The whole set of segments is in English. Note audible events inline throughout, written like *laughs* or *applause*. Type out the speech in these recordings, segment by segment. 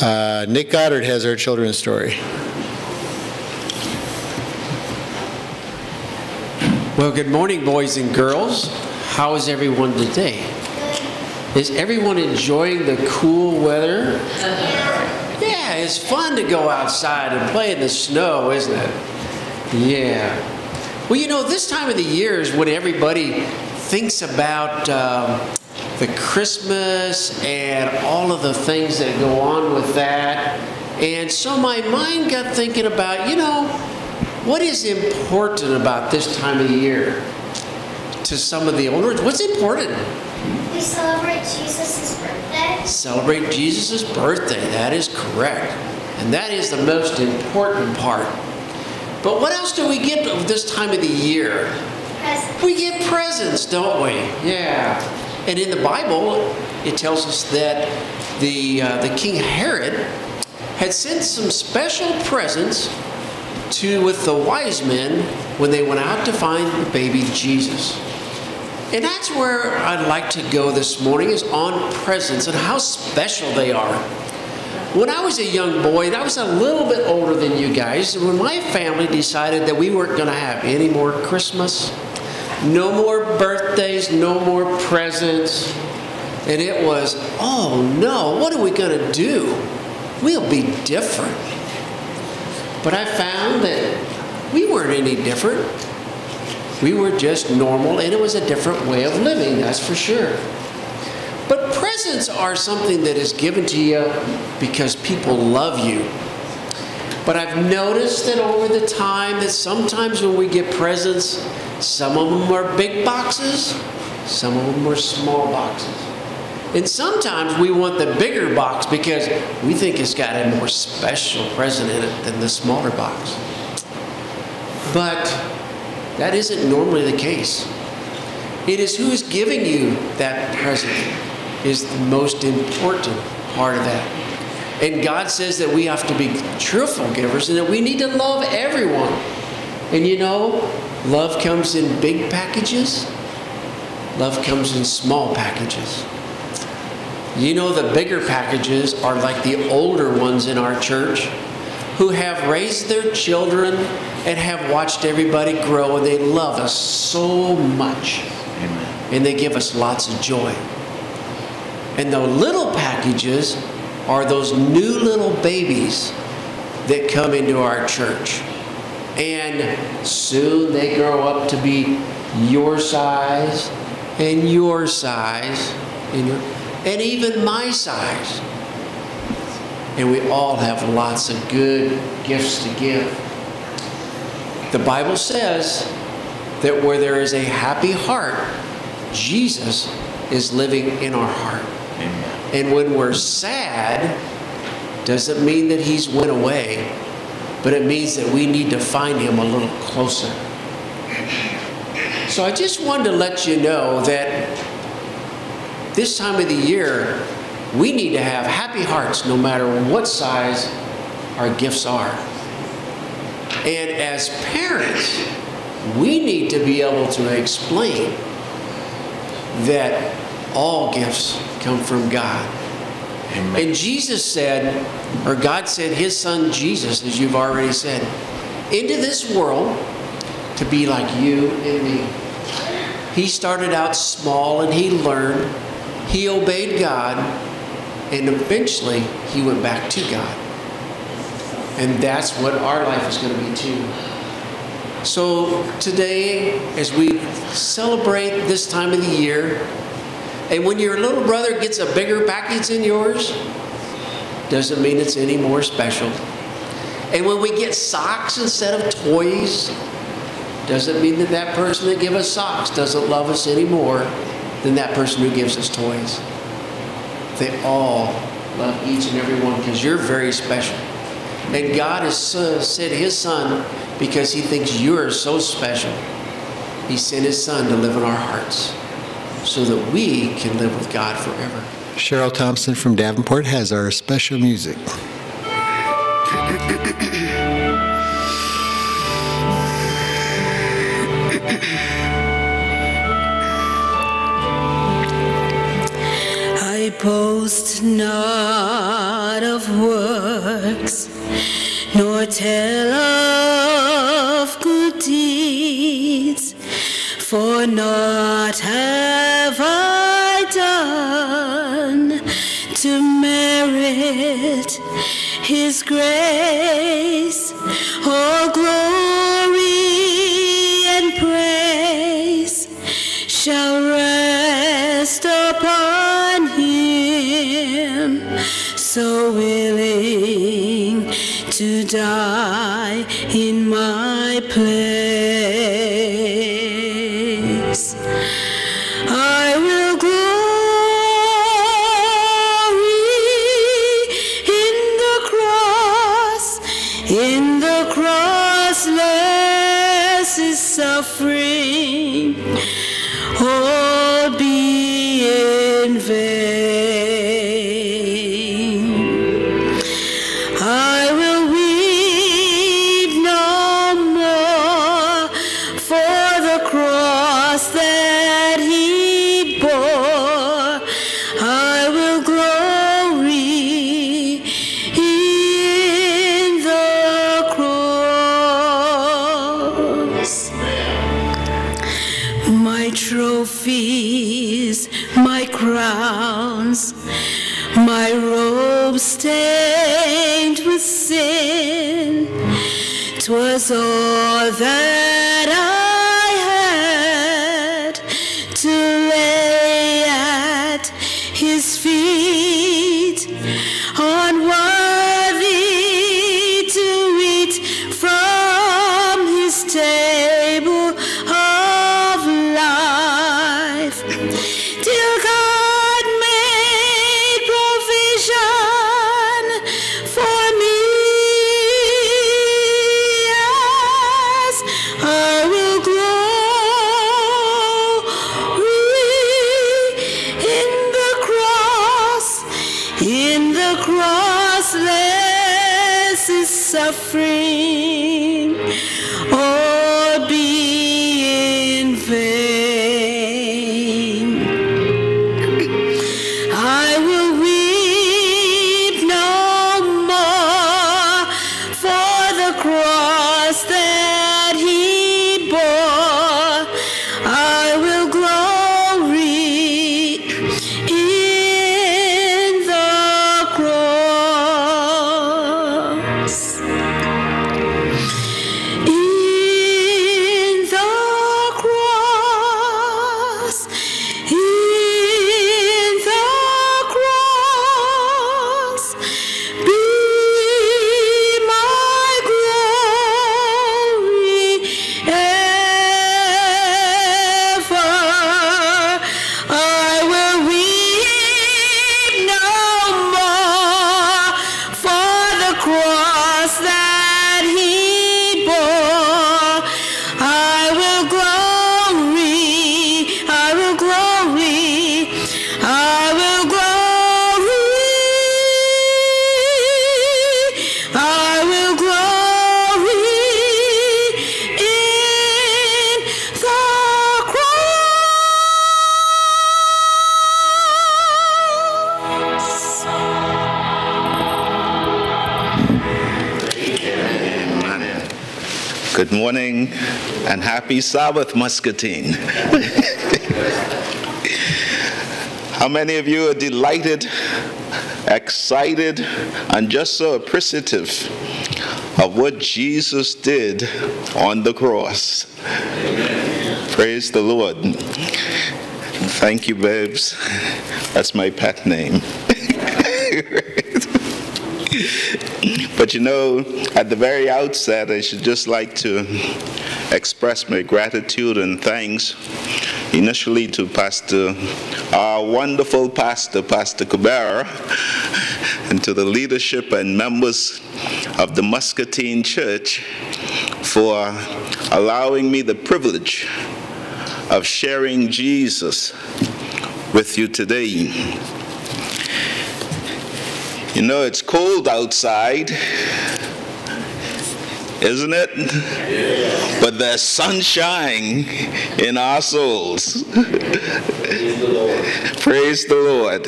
Uh, Nick Goddard has our children's story. Well, good morning, boys and girls. How is everyone today? Is everyone enjoying the cool weather? Yeah, it's fun to go outside and play in the snow, isn't it? Yeah. Well, you know, this time of the year is when everybody thinks about um, the Christmas and all of the things that go on with that. And so my mind got thinking about, you know, what is important about this time of year to some of the older? What's important? We celebrate Jesus' birthday. Celebrate Jesus' birthday. That is correct. And that is the most important part. But what else do we get this time of the year? Presents. We get presents, don't we? Yeah. And in the Bible, it tells us that the, uh, the King Herod had sent some special presents to with the wise men when they went out to find the baby Jesus. And that's where I'd like to go this morning is on presents and how special they are. When I was a young boy, and I was a little bit older than you guys, when my family decided that we weren't going to have any more Christmas, no more birthdays, no more presents, and it was, oh no, what are we going to do? We'll be different. But I found that we weren't any different. We were just normal, and it was a different way of living, that's for sure. But presents are something that is given to you because people love you. But I've noticed that over the time that sometimes when we get presents, some of them are big boxes, some of them are small boxes. And sometimes we want the bigger box because we think it's got a more special present in it than the smaller box. But that isn't normally the case. It is who is giving you that present is the most important part of that. And God says that we have to be cheerful givers and that we need to love everyone. And you know, love comes in big packages, love comes in small packages. You know, the bigger packages are like the older ones in our church who have raised their children and have watched everybody grow, and they love us so much. Amen. And they give us lots of joy. And the little packages are those new little babies that come into our church. And soon they grow up to be your size and your size and, your, and even my size. And we all have lots of good gifts to give. The Bible says that where there is a happy heart, Jesus is living in our heart. Amen. And when we're sad, doesn't mean that he's went away, but it means that we need to find him a little closer. So I just wanted to let you know that this time of the year, we need to have happy hearts no matter what size our gifts are. And as parents, we need to be able to explain that all gifts come from God. Amen. And Jesus said, or God sent his son Jesus, as you've already said, into this world to be like you and me. He started out small and he learned. He obeyed God, and eventually he went back to God. And that's what our life is going to be too. So today, as we celebrate this time of the year, and when your little brother gets a bigger package than yours, doesn't mean it's any more special. And when we get socks instead of toys, doesn't mean that that person that gives us socks doesn't love us any more than that person who gives us toys. They all love each and every one because you're very special. And God has sent His Son because He thinks you're so special. He sent His Son to live in our hearts so that we can live with God forever. Cheryl Thompson from Davenport has our special music. I post not of works, nor tell of good deeds, for not have merit his grace, all glory and praise shall rest upon him, so willing to die in my place. In the cross, less is suffering, Sabbath, Muscatine. How many of you are delighted, excited, and just so appreciative of what Jesus did on the cross? Praise the Lord. Thank you, babes. That's my pet name. *laughs* But you know, at the very outset, I should just like to express my gratitude and thanks initially to Pastor, our wonderful pastor, Pastor Cabrera, *laughs* and to the leadership and members of the Muscatine Church for allowing me the privilege of sharing Jesus with you today. You know, it's cold outside, isn't it? But there's sunshine in our souls. *laughs* Praise the Lord.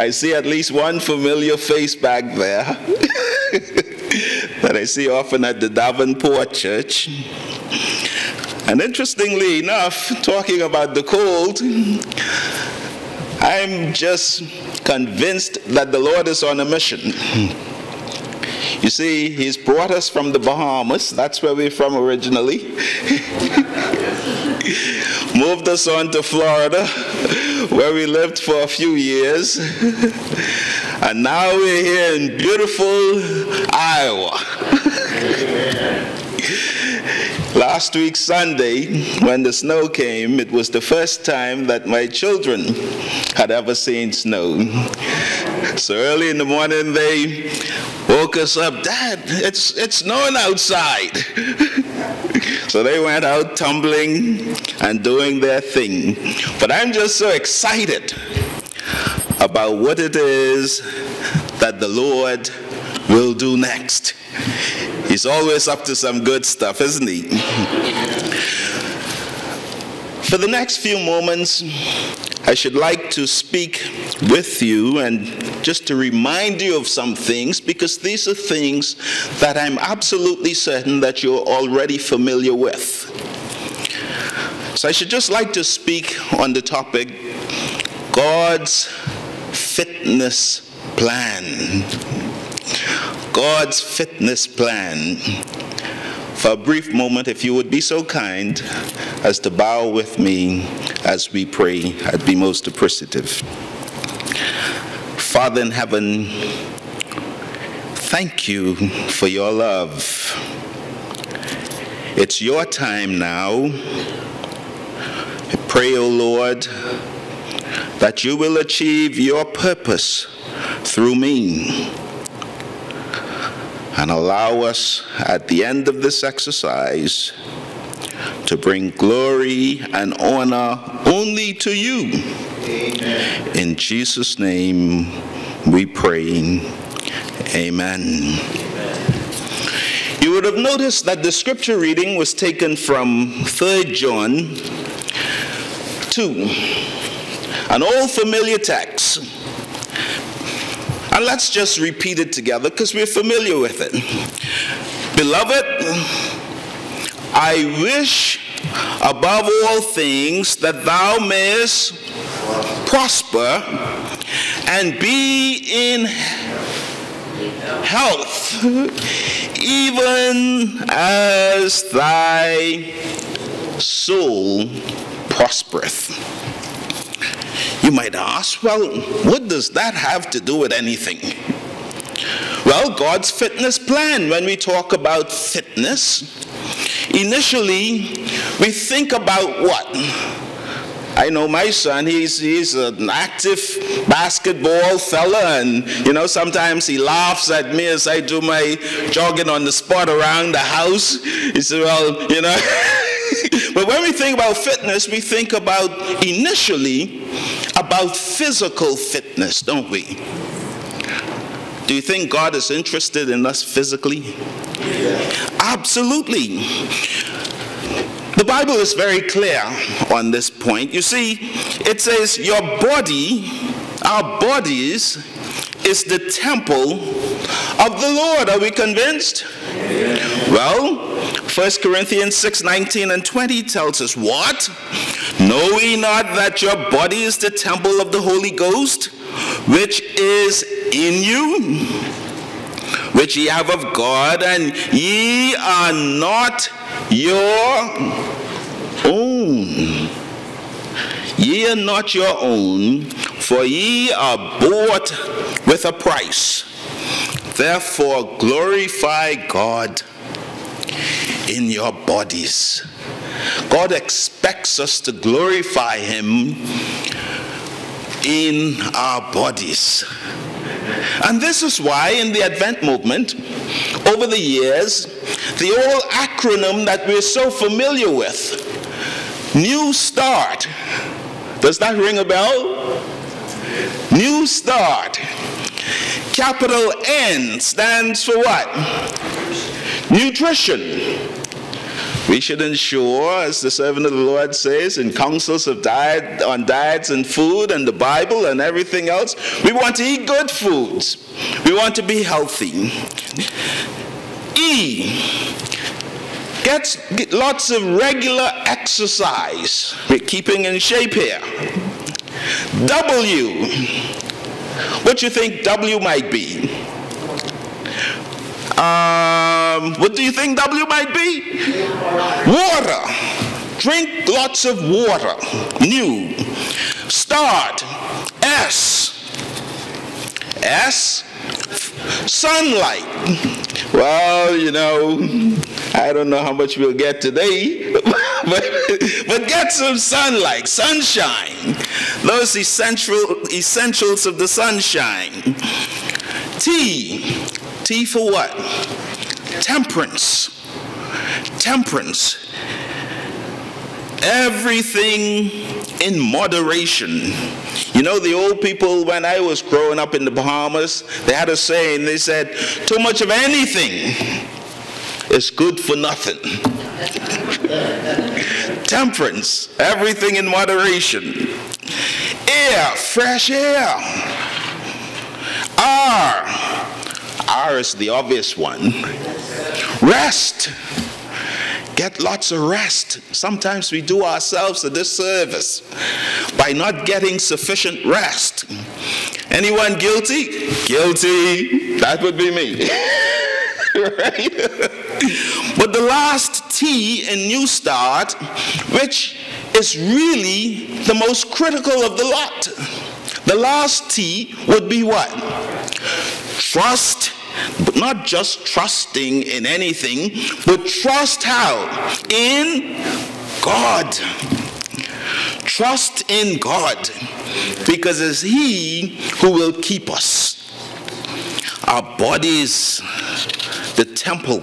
I see at least one familiar face back there *laughs* that I see often at the Davenport Church. And interestingly enough, talking about the cold, I'm just convinced that the Lord is on a mission. You see, He's brought us from the Bahamas, that's where we're from originally. *laughs* Moved us on to Florida, where we lived for a few years. And now we're here in beautiful Iowa. *laughs* Last week, Sunday, when the snow came, it was the first time that my children had ever seen snow. So early in the morning, they woke us up, Dad, it's, it's snowing outside. *laughs* so they went out tumbling and doing their thing. But I'm just so excited about what it is that the Lord will do next. He's always up to some good stuff, isn't he? For the next few moments, I should like to speak with you and just to remind you of some things because these are things that I'm absolutely certain that you're already familiar with. So I should just like to speak on the topic God's fitness plan. God's fitness plan. For a brief moment, if you would be so kind as to bow with me as we pray, I'd be most appreciative. Father in heaven, thank you for your love. It's your time now. I pray, O oh Lord, that you will achieve your purpose through me and allow us at the end of this exercise to bring glory and honor only to you. Amen. In Jesus' name we pray. Amen. You would have noticed that the scripture reading was taken from 3 John 2, an old familiar text and let's just repeat it together because we're familiar with it. Beloved, I wish above all things that thou mayest prosper and be in health, even as thy soul prospereth. You might ask, well, what does that have to do with anything? Well, God's fitness plan, when we talk about fitness, initially we think about what? I know my son, he's, he's an active basketball fella, and you know, sometimes he laughs at me as I do my jogging on the spot around the house. He says, Well, you know. *laughs* *laughs* but when we think about fitness, we think about initially about physical fitness, don't we? Do you think God is interested in us physically? Absolutely. The Bible is very clear on this point. You see, it says, Your body, our bodies, is the temple of the Lord. Are we convinced? Well, 1 Corinthians 6 19 and 20 tells us what? Know ye not that your body is the temple of the Holy Ghost, which is in you, which ye have of God, and ye are not your own. Ye are not your own, for ye are bought with a price. Therefore, glorify God in your bodies. God expects us to glorify Him in our bodies. And this is why, in the Advent movement, over the years, the old acronym that we're so familiar with, New Start, does that ring a bell? New Start. Capital N stands for what? Nutrition. We should ensure, as the servant of the Lord says, in Counsels of diet on diets and food and the Bible and everything else, we want to eat good foods. We want to be healthy. E. Get, get lots of regular exercise. We're keeping in shape here. W. What do you think W might be? Uh, Um, what do you think W might be? Water. Drink lots of water. New. Start. S. S. Sunlight. Well, you know, I don't know how much we'll get today, *laughs* but, but get some sunlight, sunshine. Those essential essentials of the sunshine. T. T for what? Temperance. Temperance. Everything in moderation. You know, the old people, when I was growing up in the Bahamas, they had a saying, they said, too much of anything is good for nothing. *laughs* Temperance, everything in moderation. Air, fresh air. R, R is the obvious one. Rest. Get lots of rest. Sometimes we do ourselves a disservice by not getting sufficient rest. Anyone guilty? Guilty. That would be me. *laughs* but the last T in New Start, which is really the most critical of the lot, the last T would be what? Trust not just trusting in anything, but trust how? In God. Trust in God, because it's He who will keep us. Our bodies, the temple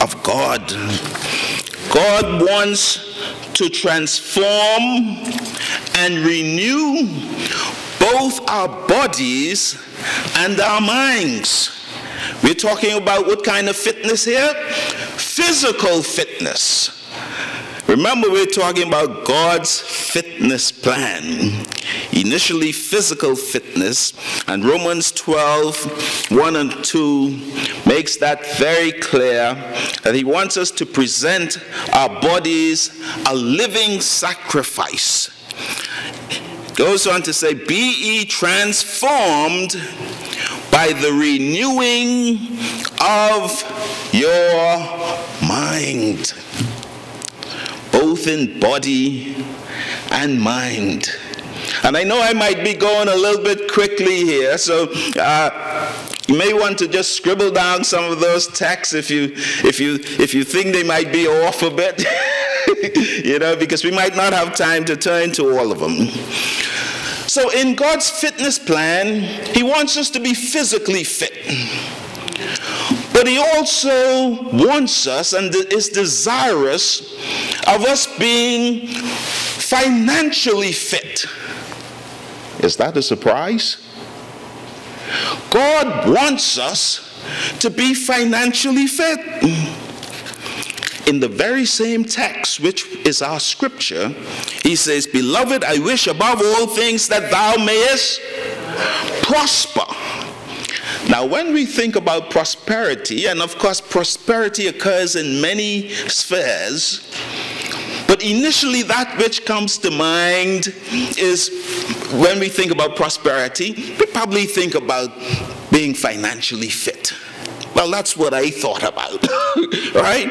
of God. God wants to transform and renew both our bodies and our minds. We're talking about what kind of fitness here? Physical fitness. Remember, we're talking about God's fitness plan. Initially, physical fitness, and Romans 12 1 and 2 makes that very clear that He wants us to present our bodies a living sacrifice. Goes on to say, Be ye transformed by the renewing of your mind, both in body and mind. And I know I might be going a little bit quickly here, so uh, you may want to just scribble down some of those texts if you if you if you think they might be off a bit, *laughs* you know, because we might not have time to turn to all of them. So, in God's fitness plan, He wants us to be physically fit. But He also wants us and is desirous of us being financially fit. Is that a surprise? God wants us to be financially fit in the very same text, which is our scripture, he says, Beloved, I wish above all things that thou mayest prosper. Now, when we think about prosperity, and of course, prosperity occurs in many spheres, but initially, that which comes to mind is when we think about prosperity, we probably think about being financially fit. Well, that's what I thought about, *laughs* right?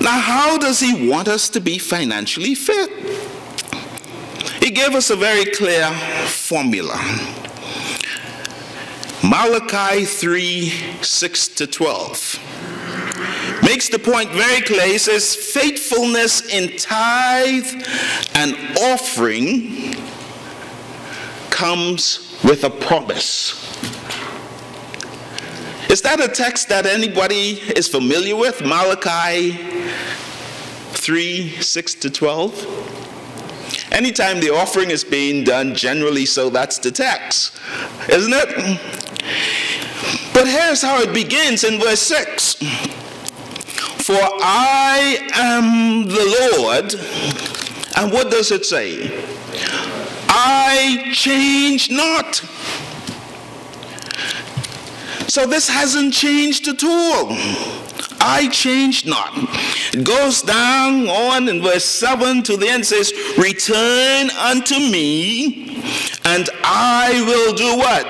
Now, how does he want us to be financially fit? He gave us a very clear formula. Malachi 3 6 to 12 makes the point very clear. He says, faithfulness in tithe and offering comes with a promise. Is that a text that anybody is familiar with? Malachi 3 6 to 12? Anytime the offering is being done, generally, so that's the text, isn't it? But here's how it begins in verse 6 For I am the Lord. And what does it say? I change not. So this hasn't changed at all. I change not. It goes down on in verse 7 to the end says, Return unto me, and I will do what?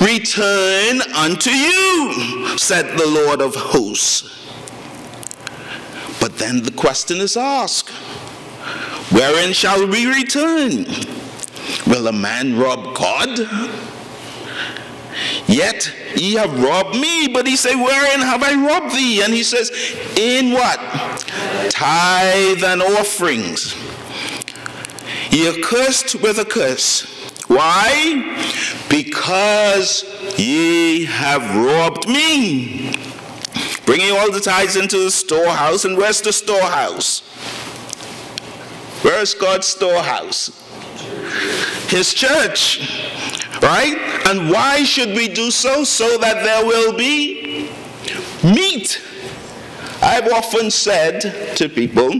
Return unto you, said the Lord of hosts. But then the question is asked Wherein shall we return? Will a man rob God? Yet ye have robbed me. But he said, Wherein have I robbed thee? And he says, In what? Tithe and offerings. Ye are cursed with a curse. Why? Because ye have robbed me. Bringing all the tithes into the storehouse. And where's the storehouse? Where's God's storehouse? His church. Right? And why should we do so? So that there will be meat. I've often said to people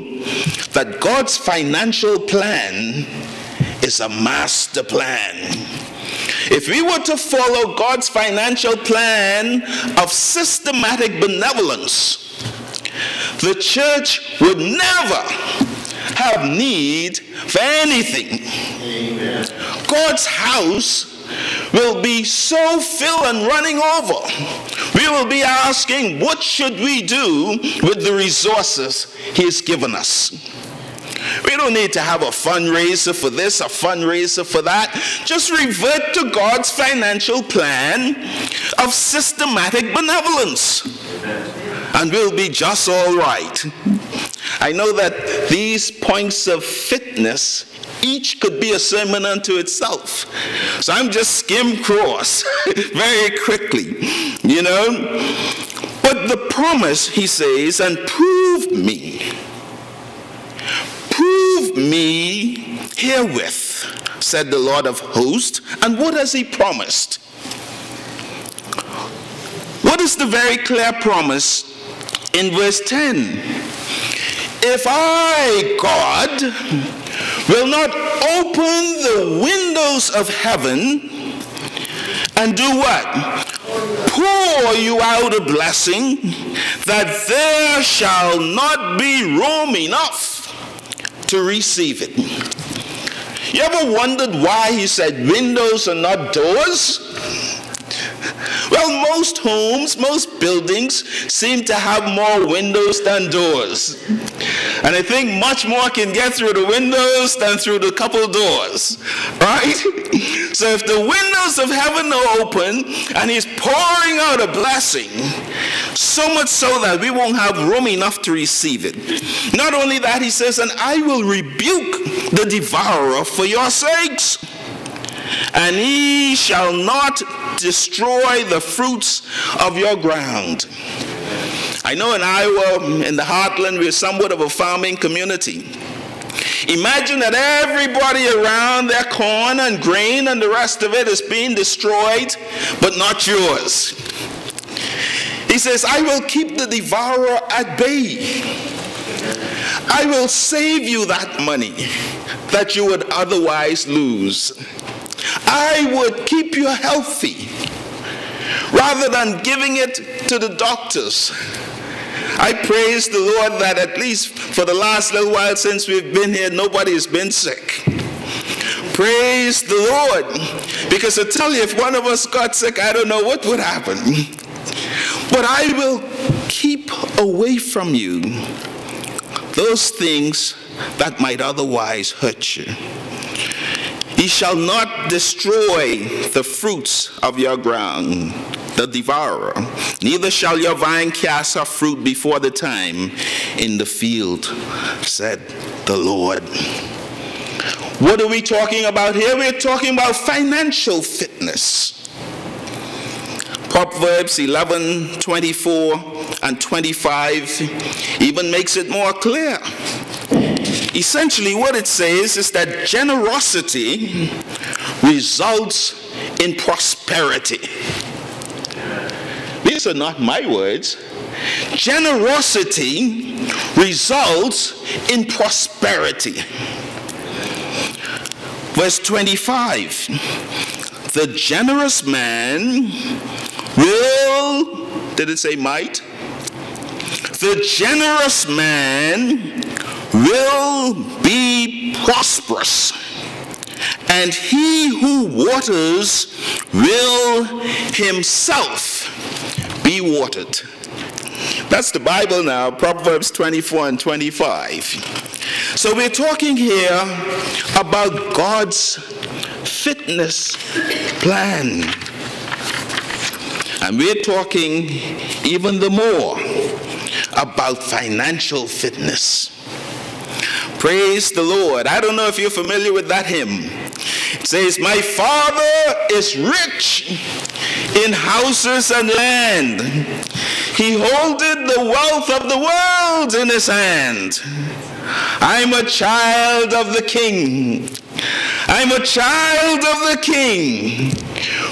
that God's financial plan is a master plan. If we were to follow God's financial plan of systematic benevolence, the church would never have need for anything. Amen. God's house will be so filled and running over. We will be asking, what should we do with the resources He has given us? We don't need to have a fundraiser for this, a fundraiser for that. Just revert to God's financial plan of systematic benevolence. And we'll be just all right. I know that these points of fitness each could be a sermon unto itself. So I'm just skim cross *laughs* very quickly, you know. But the promise, he says, and prove me. Prove me herewith, said the Lord of hosts. And what has he promised? What is the very clear promise in verse 10? If I, God, will not open the windows of heaven and do what? Pour you out a blessing that there shall not be room enough to receive it. You ever wondered why he said windows and not doors? Well, most homes, most buildings seem to have more windows than doors. And I think much more can get through the windows than through the couple doors. Right? *laughs* So if the windows of heaven are open and he's pouring out a blessing, so much so that we won't have room enough to receive it. Not only that, he says, and I will rebuke the devourer for your sakes and he shall not destroy the fruits of your ground. I know in Iowa, in the heartland, we're somewhat of a farming community. Imagine that everybody around their corn and grain and the rest of it is being destroyed, but not yours. He says, I will keep the devourer at bay. I will save you that money that you would otherwise lose. I would keep you healthy rather than giving it to the doctors. I praise the Lord that at least for the last little while since we've been here, nobody has been sick. Praise the Lord. Because I tell you, if one of us got sick, I don't know what would happen. But I will keep away from you those things that might otherwise hurt you. He shall not destroy the fruits of your ground, the devourer. Neither shall your vine cast her fruit before the time in the field, said the Lord. What are we talking about here? We're talking about financial fitness. Proverbs 11, 24 and 25 even makes it more clear. Essentially, what it says is that generosity results in prosperity. These are not my words. Generosity results in prosperity. Verse 25 The generous man will, did it say might? The generous man will be prosperous, and he who waters will himself be watered. That's the Bible now, Proverbs 24 and 25. So we're talking here about God's fitness plan. And we're talking even the more about financial fitness. Praise the Lord. I don't know if you're familiar with that hymn. It says, My Father is rich in houses and land. He holdeth the wealth of the world in his hand. I'm a child of the King. I'm a child of the King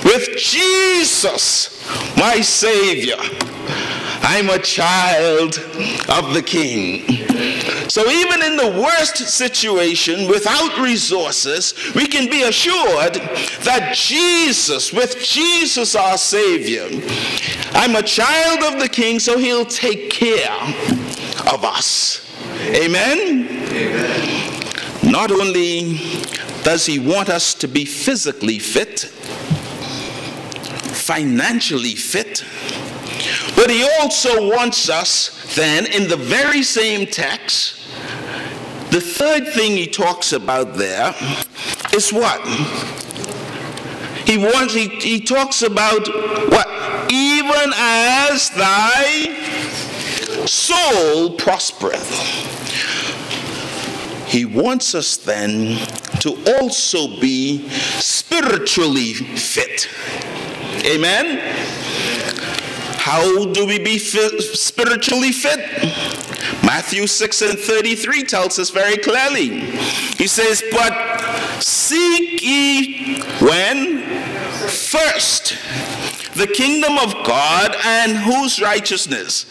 with Jesus, my Savior. I'm a child of the King. So even in the worst situation, without resources, we can be assured that Jesus, with Jesus our Savior, I'm a child of the King, so he'll take care of us. Amen? Amen. Not only does he want us to be physically fit, financially fit, but he also wants us then in the very same text the third thing he talks about there is what? He wants he, he talks about what? Even as thy soul prospereth. He wants us then to also be spiritually fit. Amen? How do we be spiritually fit? Matthew 6 and 33 tells us very clearly. He says, But seek ye when? First the kingdom of God and whose righteousness?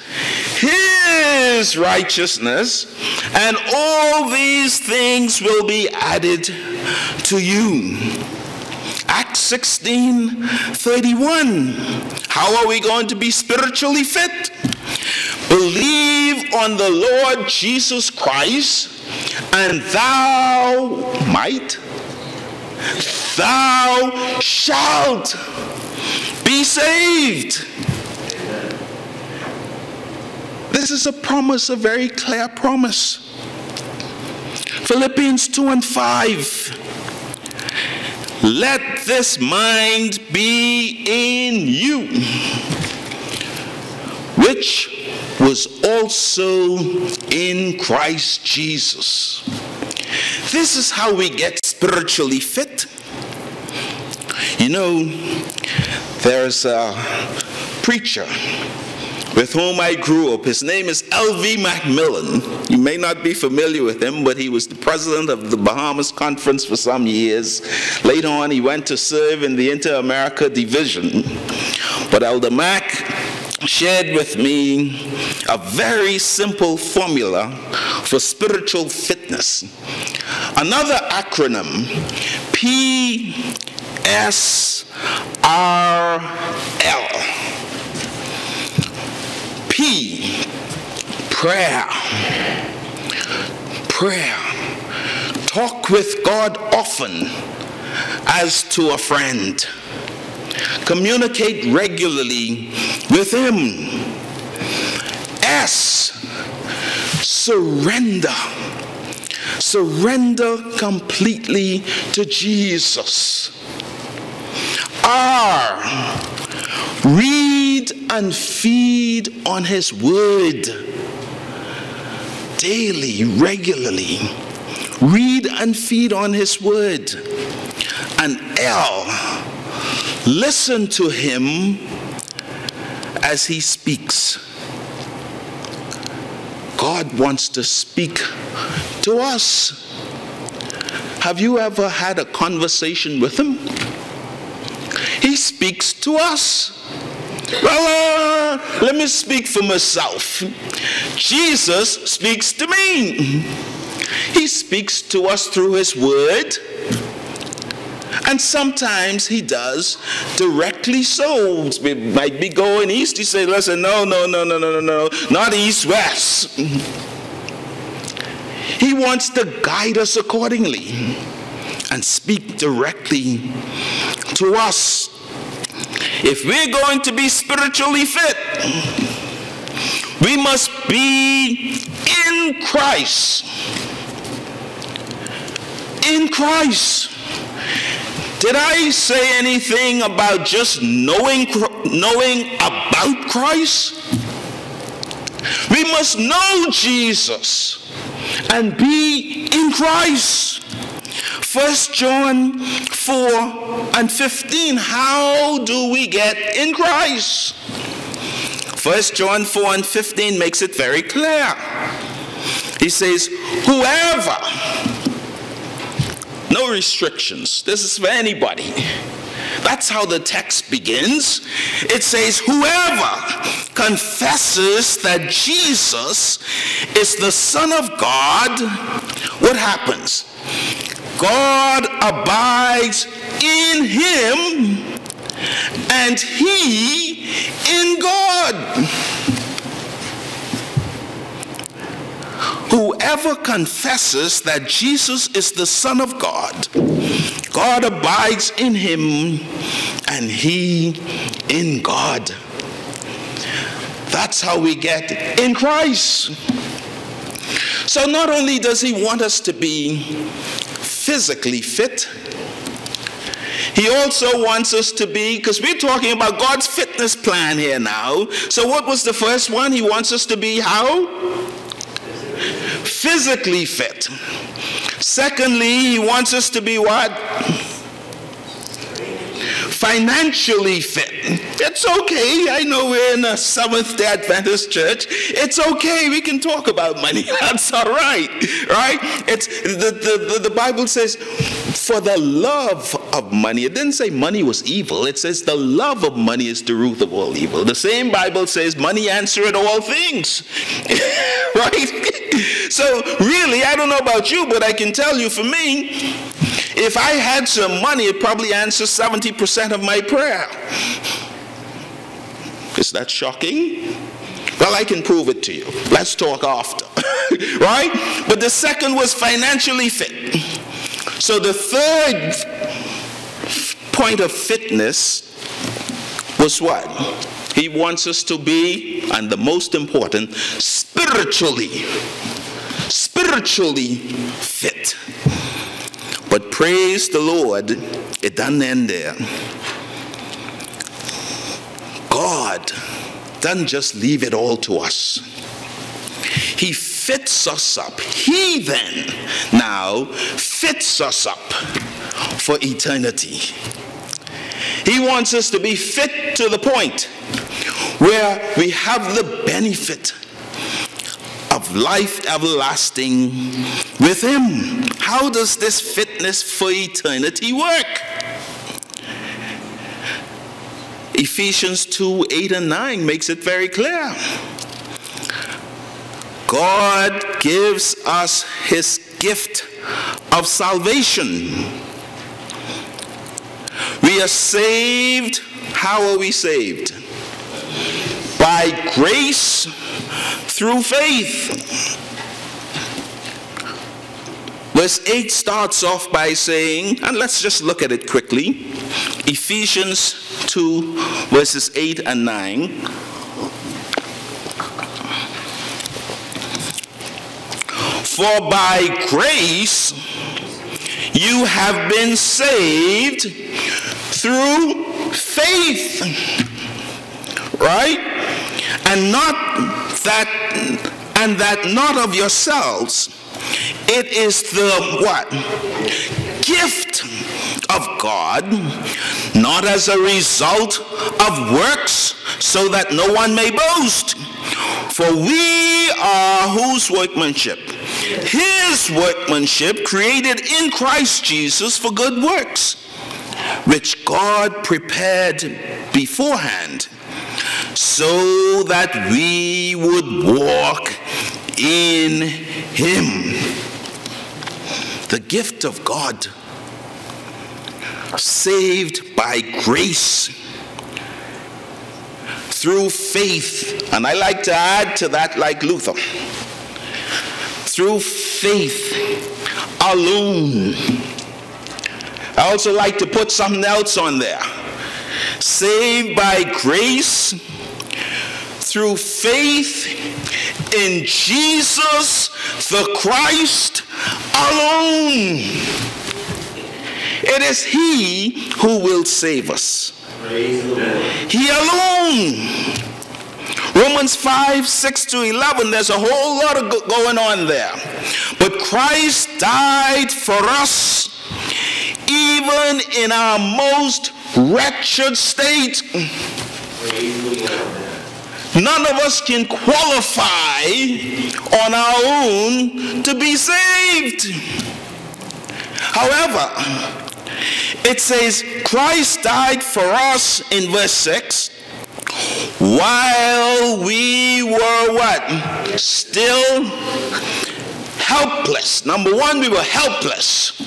His righteousness, and all these things will be added to you. Acts 16 31. How are we going to be spiritually fit? Believe on the Lord Jesus Christ, and thou might, thou shalt be saved. This is a promise, a very clear promise. Philippians 2 and 5. Let this mind be in you, which was also in Christ Jesus. This is how we get spiritually fit. You know, there's a preacher with whom I grew up. His name is L.V. Macmillan. You may not be familiar with him, but he was the president of the Bahamas Conference for some years. Later on, he went to serve in the Inter America Division. But Elder Mac shared with me a very simple formula for spiritual fitness. Another acronym, P S R L. P, prayer. Prayer. Talk with God often as to a friend. Communicate regularly with Him. S, surrender. Surrender completely to Jesus. R, read and feed on His Word daily, regularly. Read and feed on His Word. And L, listen to Him as He speaks. God wants to speak to us. Have you ever had a conversation with Him? He speaks to us. Well, Well, let me speak for myself. Jesus speaks to me. He speaks to us through his word. And sometimes he does directly so. We might be going east. He say, listen, no, no, no, no, no, no, no, not east, west. He wants to guide us accordingly and speak directly to us. If we're going to be spiritually fit, we must be in Christ. In Christ. Did I say anything about just knowing knowing about Christ? We must know Jesus and be in Christ. First John 4 and 15. How do we get in Christ? First John 4 and 15 makes it very clear. He says, Whoever no restrictions. This is for anybody. That's how the text begins. It says, Whoever confesses that Jesus is the Son of God, what happens? God abides in him and he in God. Whoever confesses that Jesus is the Son of God, God abides in him and he in God. That's how we get in Christ. So not only does he want us to be physically fit, he also wants us to be, because we're talking about God's fitness plan here now. So, what was the first one? He wants us to be how? physically fit. Secondly, he wants us to be what? Financially fit. It's okay. I know we're in a Seventh day Adventist church. It's okay. We can talk about money. *laughs* That's all right. Right? It's the, the, the, the Bible says, for the love of money. It didn't say money was evil. It says the love of money is the root of all evil. The same Bible says money answereth all things. *laughs* right? So, really, I don't know about you, but I can tell you for me, if I had some money, it probably answers 70% of my prayer. Is that shocking? Well, I can prove it to you. Let's talk after. *laughs* right? But the second was financially fit. So the third point of fitness was what? He wants us to be, and the most important, spiritually spiritually fit. But praise the Lord, it doesn't end there. God doesn't just leave it all to us. He fits us up. He then now fits us up for eternity. He wants us to be fit to the point where we have the benefit life everlasting with Him. How does this fitness for eternity work? Ephesians 2 8 and 9 makes it very clear. God gives us His gift of salvation. We are saved. How are we saved? By grace through faith. Verse 8 starts off by saying, and let's just look at it quickly Ephesians 2, verses 8 and 9. For by grace you have been saved through faith. Right? And not that and that not of yourselves. It is the what? Gift of god not as a result of works so that no one may boast. For we are whose workmanship? His workmanship created in christ jesus for good works which god prepared beforehand so that we would walk in him. The gift of God, saved by grace through faith. And I like to add to that, like Luther, through faith alone. I also like to put something else on there. Saved by grace through faith in Jesus the Christ alone. It is He who will save us. He alone. Romans 5, 6 to 11, there's a whole lot of go- going on there. But Christ died for us even in our most wretched state. None of us can qualify on our own to be saved. However, it says Christ died for us in verse 6 while we were what? Still helpless. Number one, we were helpless.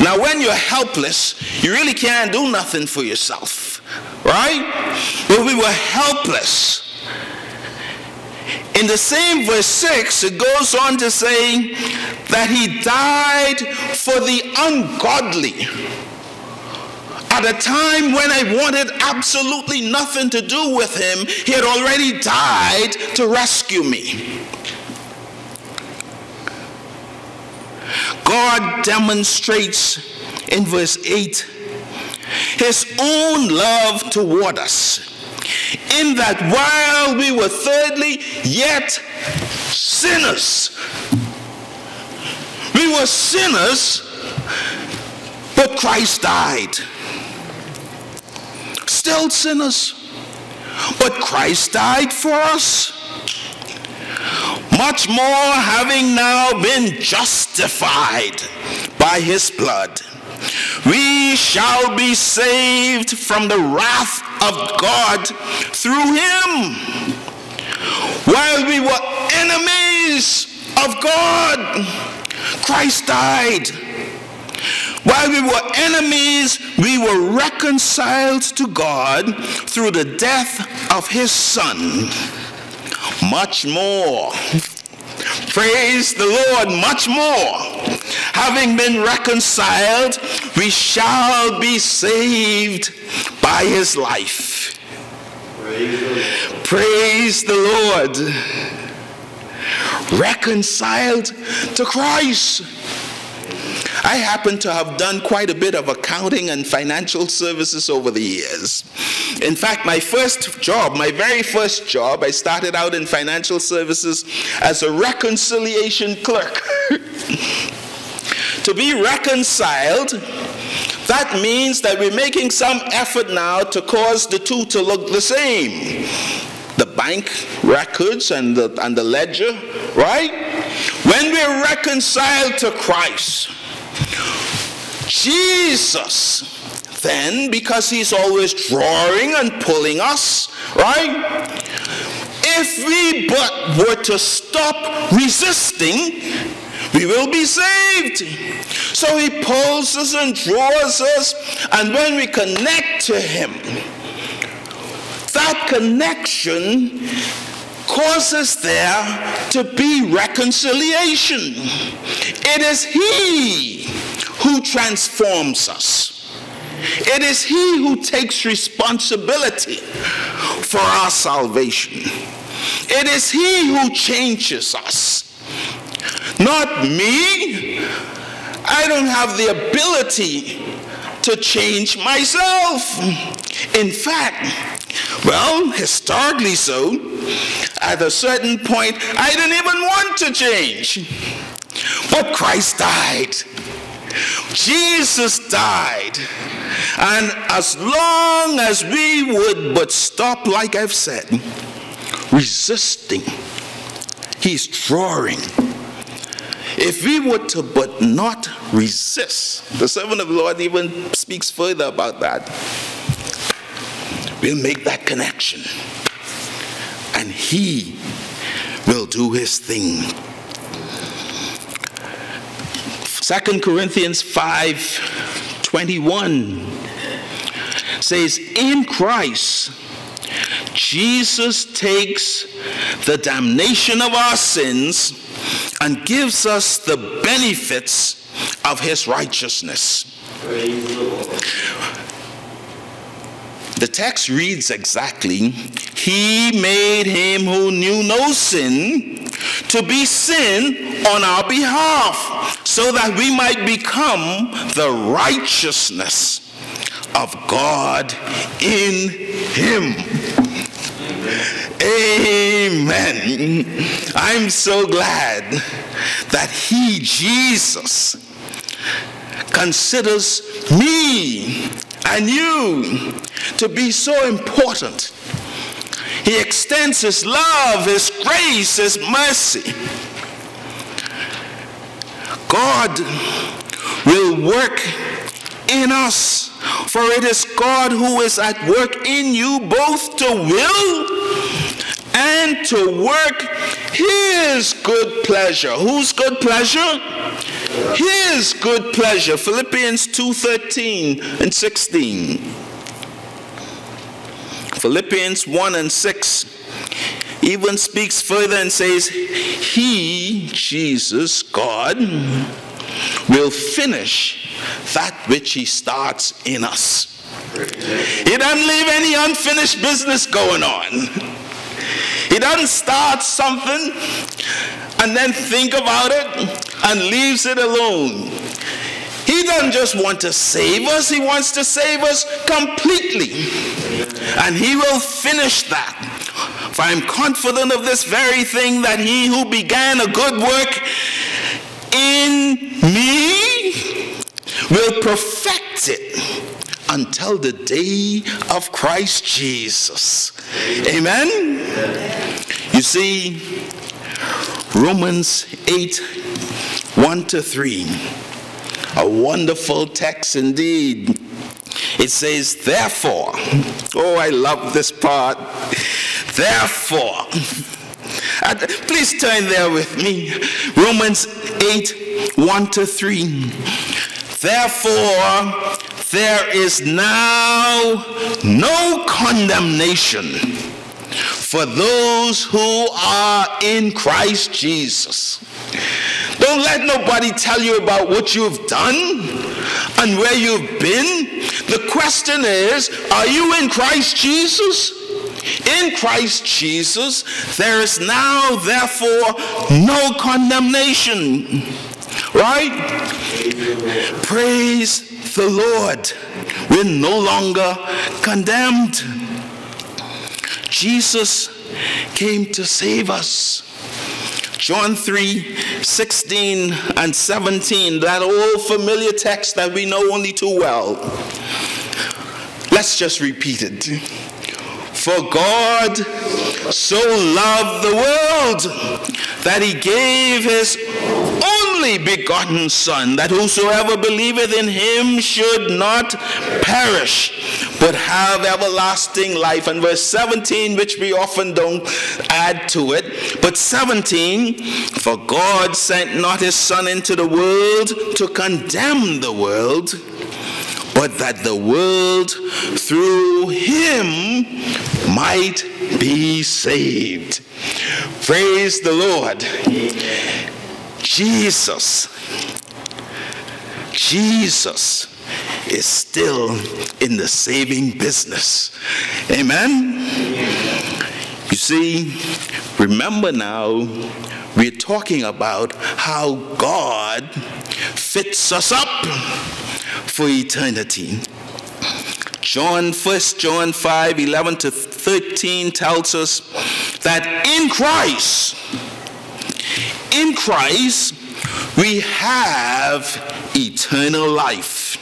Now, when you're helpless, you really can't do nothing for yourself, right? But we were helpless. In the same verse 6, it goes on to say that he died for the ungodly. At a time when I wanted absolutely nothing to do with him, he had already died to rescue me. God demonstrates in verse 8 his own love toward us, in that while we were thirdly yet sinners, we were sinners, but Christ died. Still sinners, but Christ died for us. Much more having now been justified by his blood, we shall be saved from the wrath of God through him. While we were enemies of God, Christ died. While we were enemies, we were reconciled to God through the death of his Son. Much more. Praise the Lord, much more. Having been reconciled, we shall be saved by his life. Praise the Lord. Reconciled to Christ. I happen to have done quite a bit of accounting and financial services over the years. In fact, my first job, my very first job, I started out in financial services as a reconciliation clerk. *laughs* to be reconciled, that means that we're making some effort now to cause the two to look the same. The bank records and the, and the ledger, right? When we're reconciled to Christ, Jesus, then, because he's always drawing and pulling us, right? If we but were to stop resisting, we will be saved. So he pulls us and draws us, and when we connect to him, that connection causes there to be reconciliation. It is he who transforms us. It is He who takes responsibility for our salvation. It is He who changes us. Not me. I don't have the ability to change myself. In fact, well, historically so, at a certain point, I didn't even want to change. But Christ died. Jesus died. And as long as we would but stop, like I've said, resisting, he's drawing. If we were to but not resist, the servant of the Lord even speaks further about that. We'll make that connection. And he will do his thing. 2 Corinthians 5 21 says, In Christ, Jesus takes the damnation of our sins and gives us the benefits of his righteousness. The text reads exactly He made him who knew no sin to be sin on our behalf, so that we might become the righteousness of God in him. Amen. I'm so glad that he, Jesus, considers me and you to be so important. He extends His love, His grace, His mercy. God will work in us, for it is God who is at work in you both to will and to work His good pleasure. Whose good pleasure? His good pleasure. Philippians 2:13 and 16. Philippians 1 and 6 even speaks further and says, He, Jesus, God, will finish that which He starts in us. He doesn't leave any unfinished business going on. He doesn't start something and then think about it and leaves it alone. He doesn't just want to save us, He wants to save us completely. And He will finish that. For I'm confident of this very thing that He who began a good work in me will perfect it until the day of Christ Jesus. Amen? You see, Romans 8 1 to 3. A wonderful text indeed. It says, Therefore, oh, I love this part. Therefore, please turn there with me. Romans 8 1 to 3. Therefore, there is now no condemnation for those who are in Christ Jesus. Don't let nobody tell you about what you've done and where you've been. The question is, are you in Christ Jesus? In Christ Jesus, there is now, therefore, no condemnation. Right? Praise the Lord. We're no longer condemned. Jesus came to save us. John 3 16 and 17, that old familiar text that we know only too well. Let's just repeat it. For God so loved the world that he gave his only begotten Son, that whosoever believeth in him should not perish, but have everlasting life. And verse 17, which we often don't add to it, but 17, for God sent not his Son into the world to condemn the world, but that the world through him might be saved. Praise the Lord. Jesus, Jesus is still in the saving business. Amen? You see, remember now, we're talking about how God fits us up for eternity. John 1 John 5 11 to 13 tells us that in Christ, in Christ, we have eternal life.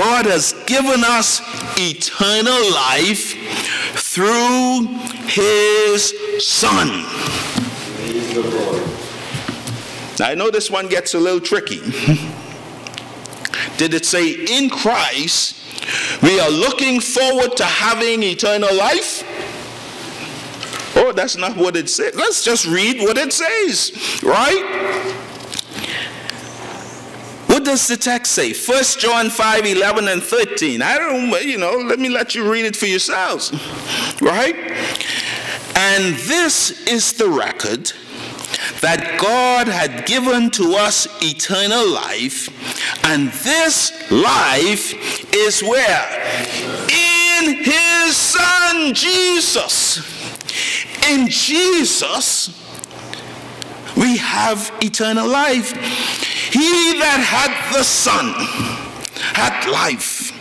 God has given us eternal life through his Son. Now, I know this one gets a little tricky. Did it say in Christ we are looking forward to having eternal life. Oh, that's not what it says. Let's just read what it says, right? What does the text say? 1 John 5 11 and 13. I don't, you know, let me let you read it for yourselves, right? And this is the record that God had given to us eternal life, and this life is where? In His Son Jesus. In Jesus, we have eternal life. He that had the Son had life,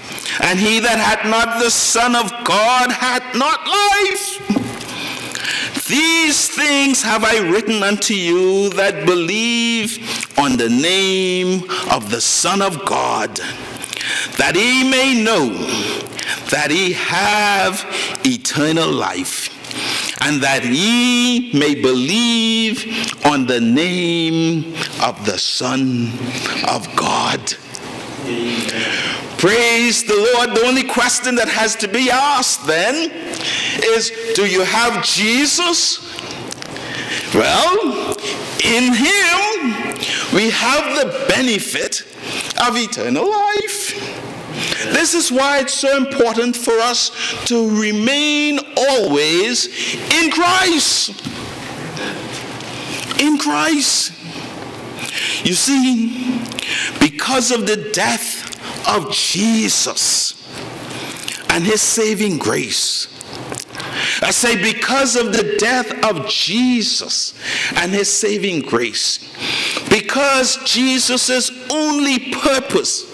and he that had not the Son of God had not life. These things have I written unto you that believe on the name of the Son of God, that he may know that he have eternal life, and that ye may believe on the name of the Son of God. Praise the Lord. The only question that has to be asked then is Do you have Jesus? Well, in Him we have the benefit of eternal life. This is why it's so important for us to remain always in Christ. In Christ. You see, because of the death of Jesus and his saving grace. I say, because of the death of Jesus and his saving grace, because Jesus' only purpose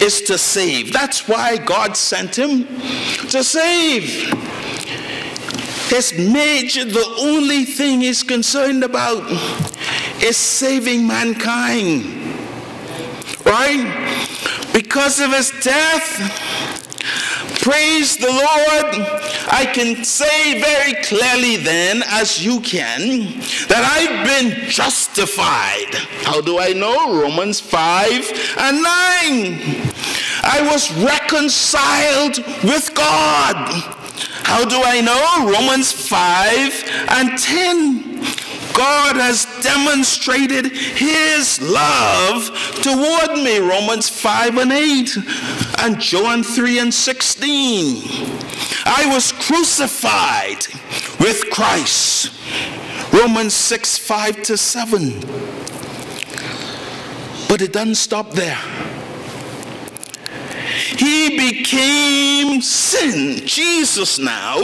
is to save. That's why God sent him to save. His major, the only thing he's concerned about is saving mankind. Right? Because of his death, praise the Lord, I can say very clearly then, as you can, that I've been justified. How do I know? Romans 5 and 9. I was reconciled with God. How do I know? Romans 5 and 10. God has demonstrated his love toward me. Romans 5 and 8 and John 3 and 16. I was crucified with Christ. Romans 6 5 to 7. But it doesn't stop there. He became sin. Jesus now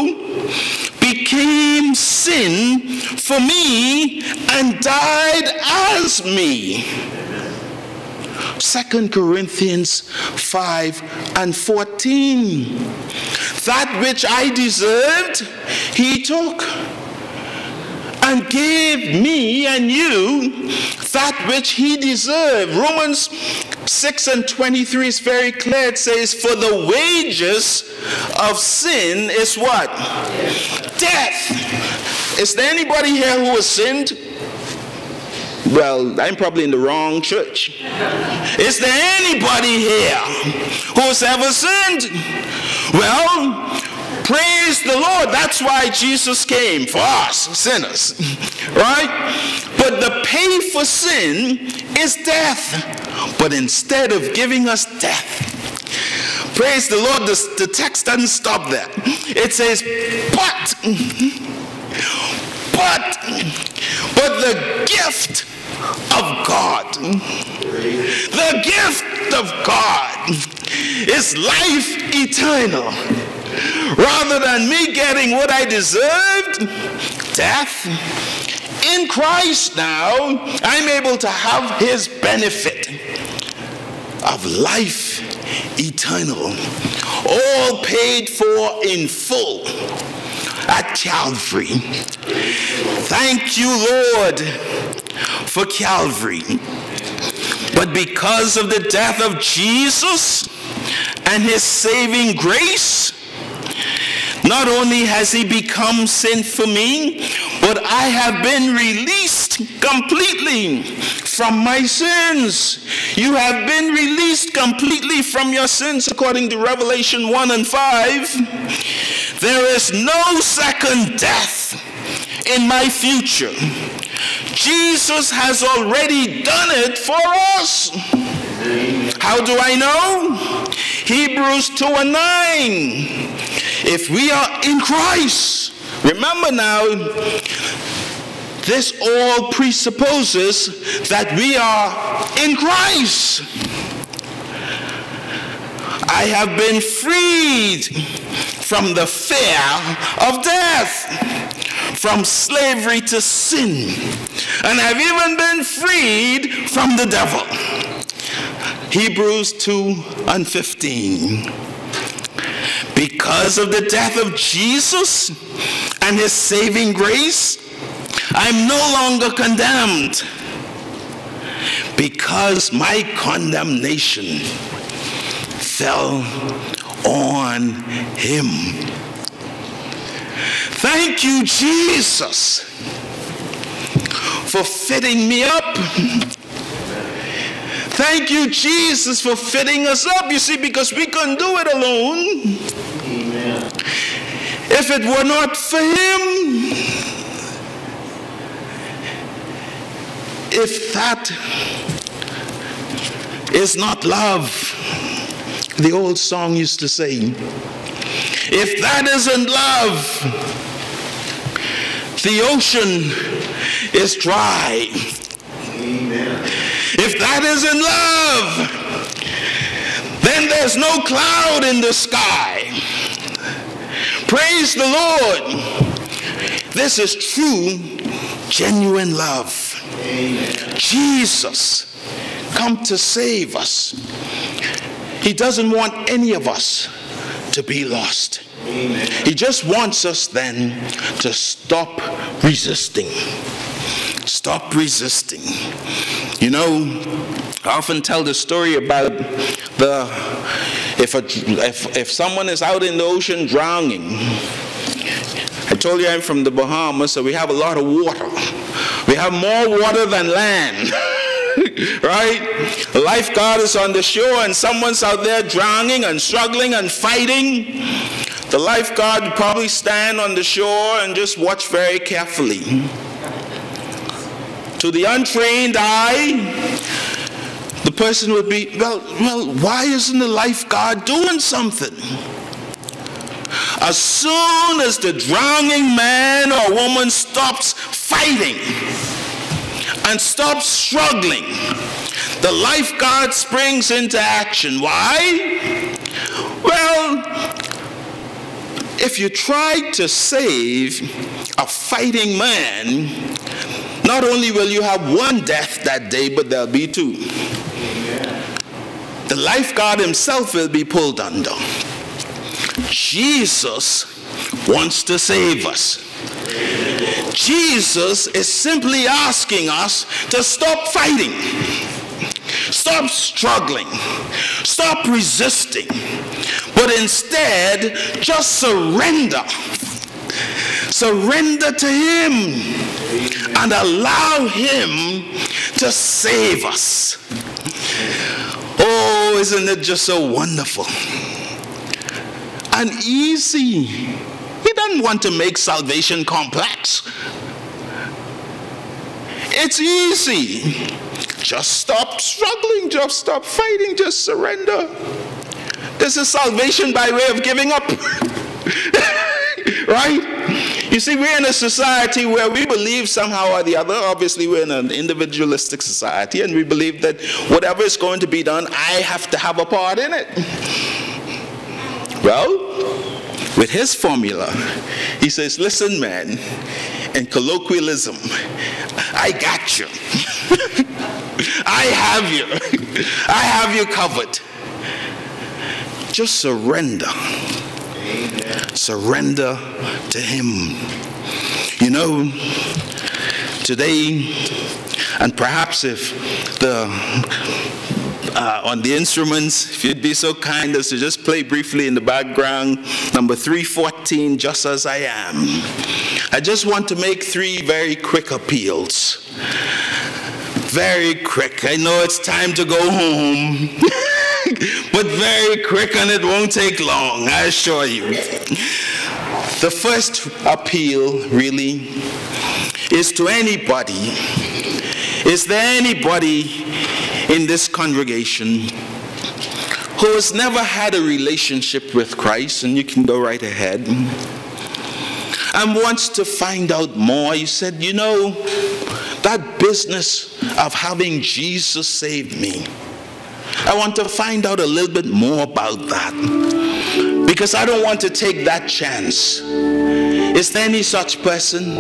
became sin for me and died as me. 2 Corinthians 5 and 14. That which I deserved, he took and gave me and you that which he deserved. Romans 6 and 23 is very clear. It says, For the wages of sin is what? Death. Is there anybody here who has sinned? Well, I'm probably in the wrong church. Is there anybody here who has ever sinned? Well, Praise the Lord. That's why Jesus came for us, sinners. *laughs* Right? But the pay for sin is death. But instead of giving us death, praise the Lord, the, the text doesn't stop there. It says, but, but, but the gift of God, the gift of God is life eternal rather than me getting what I deserved, death, in Christ now, I'm able to have his benefit of life eternal, all paid for in full at Calvary. Thank you, Lord, for Calvary. But because of the death of Jesus and his saving grace, not only has he become sin for me, but I have been released completely from my sins. You have been released completely from your sins according to Revelation 1 and 5, there is no second death in my future. Jesus has already done it for us. How do I know? Hebrews 2 and 9. If we are in Christ, remember now, this all presupposes that we are in Christ. I have been freed from the fear of death, from slavery to sin, and I've even been freed from the devil. Hebrews 2 and 15. Because of the death of Jesus and his saving grace, I'm no longer condemned. Because my condemnation fell on him. Thank you, Jesus, for fitting me up. Thank you, Jesus, for fitting us up. You see, because we couldn't do it alone. Amen. If it were not for Him, if that is not love, the old song used to say, if that isn't love, the ocean is dry. Amen. If that isn't love, then there's no cloud in the sky. Praise the Lord. This is true, genuine love. Jesus come to save us. He doesn't want any of us to be lost. He just wants us then to stop resisting. Stop resisting. You know, I often tell the story about the if a if, if someone is out in the ocean drowning. I told you I'm from the Bahamas, so we have a lot of water. We have more water than land. *laughs* right? The lifeguard is on the shore and someone's out there drowning and struggling and fighting. The lifeguard probably stand on the shore and just watch very carefully. To the untrained eye, the person would be, well, well, why isn't the lifeguard doing something? As soon as the drowning man or woman stops fighting and stops struggling, the lifeguard springs into action. Why? Well, if you try to save a fighting man, not only will you have one death that day, but there'll be two. The lifeguard himself will be pulled under. Jesus wants to save us. Jesus is simply asking us to stop fighting, stop struggling, stop resisting, but instead just surrender. Surrender to Him and allow Him to save us. Oh, isn't it just so wonderful? And easy. He doesn't want to make salvation complex. It's easy. Just stop struggling, just stop fighting, just surrender. This is salvation by way of giving up. *laughs* right? You see, we're in a society where we believe somehow or the other, obviously, we're in an individualistic society, and we believe that whatever is going to be done, I have to have a part in it. Well, with his formula, he says, Listen, man, in colloquialism, I got you. *laughs* I have you. *laughs* I have you covered. Just surrender. Surrender to Him. You know, today, and perhaps if the uh, on the instruments, if you'd be so kind as to just play briefly in the background, number 314, Just As I Am. I just want to make three very quick appeals. Very quick. I know it's time to go home. *laughs* but very quick and it won't take long, I assure you. The first appeal really is to anybody. Is there anybody in this congregation who has never had a relationship with Christ? And you can go right ahead. And wants to find out more. You said, you know, that business of having Jesus save me. I want to find out a little bit more about that because I don't want to take that chance. Is there any such person?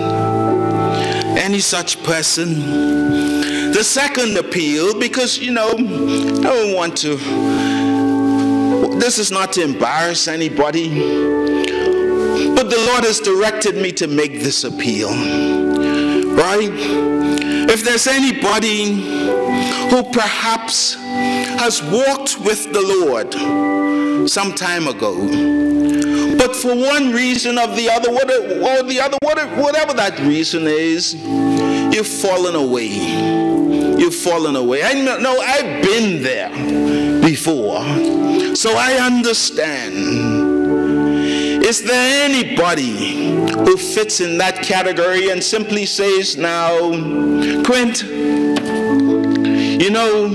Any such person? The second appeal, because you know, I don't want to, this is not to embarrass anybody, but the Lord has directed me to make this appeal, right? If there's anybody who perhaps has walked with the Lord some time ago, but for one reason or the other, or the other, whatever that reason is, you've fallen away. You've fallen away. I know I've been there before, so I understand. Is there anybody who fits in that category and simply says, now, Quint, you know,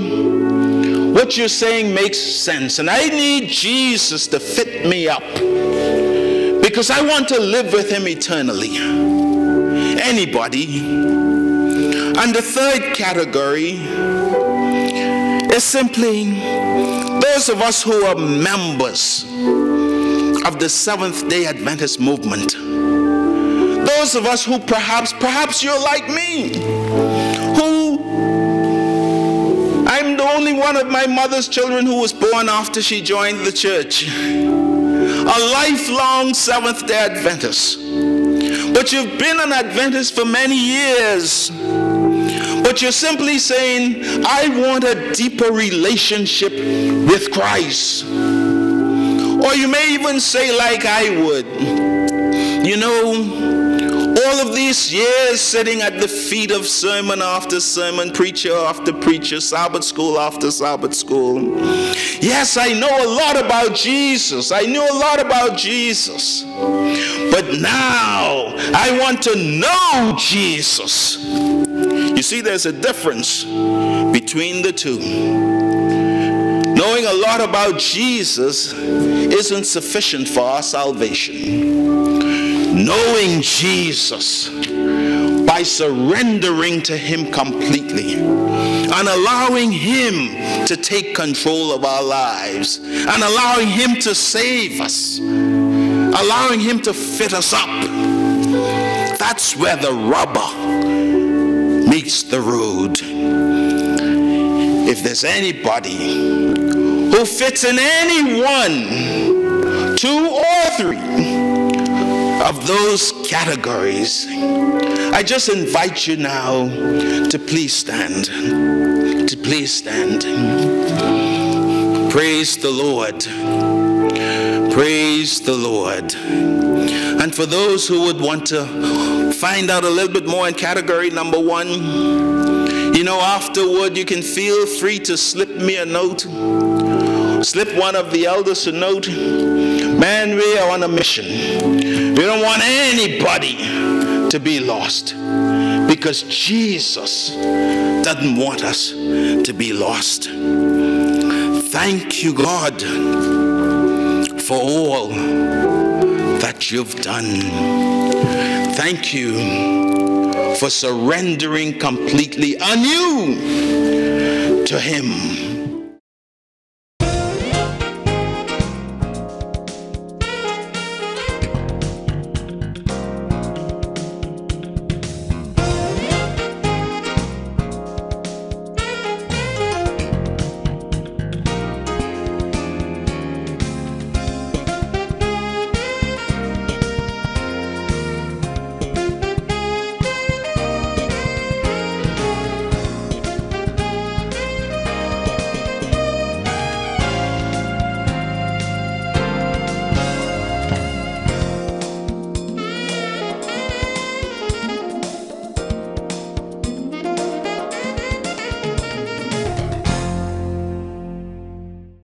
what you're saying makes sense, and I need Jesus to fit me up because I want to live with him eternally. Anybody? And the third category is simply those of us who are members of the Seventh day Adventist movement. Those of us who perhaps, perhaps you're like me, one of my mother's children who was born after she joined the church. A lifelong Seventh day Adventist. But you've been an Adventist for many years. But you're simply saying, I want a deeper relationship with Christ. Or you may even say, like I would, you know, all of these years sitting at the feet of sermon after sermon, preacher after preacher, Sabbath school after Sabbath school. Yes, I know a lot about Jesus. I knew a lot about Jesus. But now I want to know Jesus. You see, there's a difference between the two. Knowing a lot about Jesus isn't sufficient for our salvation. Knowing Jesus by surrendering to Him completely and allowing Him to take control of our lives and allowing Him to save us, allowing Him to fit us up. That's where the rubber meets the road. If there's anybody who fits in any one, two, or three of those categories, I just invite you now to please stand. To please stand. Praise the Lord. Praise the Lord. And for those who would want to find out a little bit more in category number one, you know, afterward you can feel free to slip me a note slip one of the elders a note. Man, we are on a mission. We don't want anybody to be lost because Jesus doesn't want us to be lost. Thank you, God, for all that you've done. Thank you for surrendering completely anew to Him